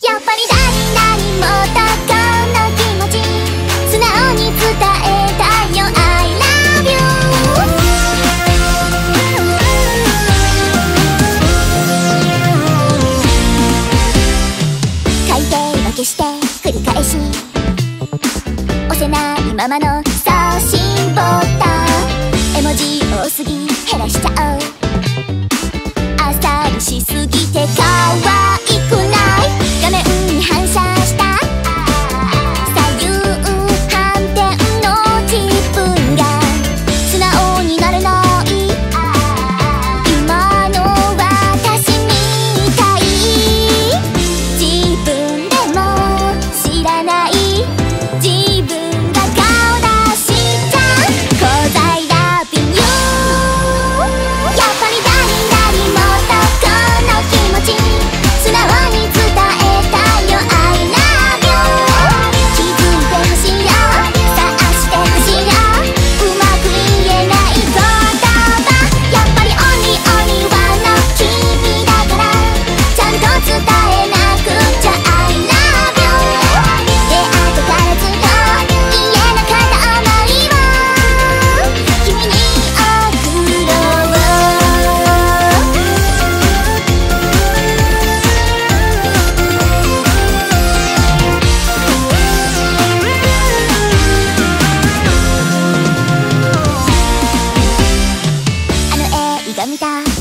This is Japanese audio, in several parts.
やっぱり何もたかの気持ち素直に伝えたいよ。I love you 海底分けして繰り返し。押せないままの差しぼった絵文字多すぎ減らしちゃう。あっさりしすぎてかわい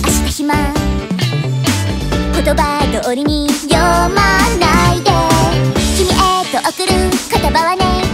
した暇言葉通りに読まないで。君へと送る言葉はね。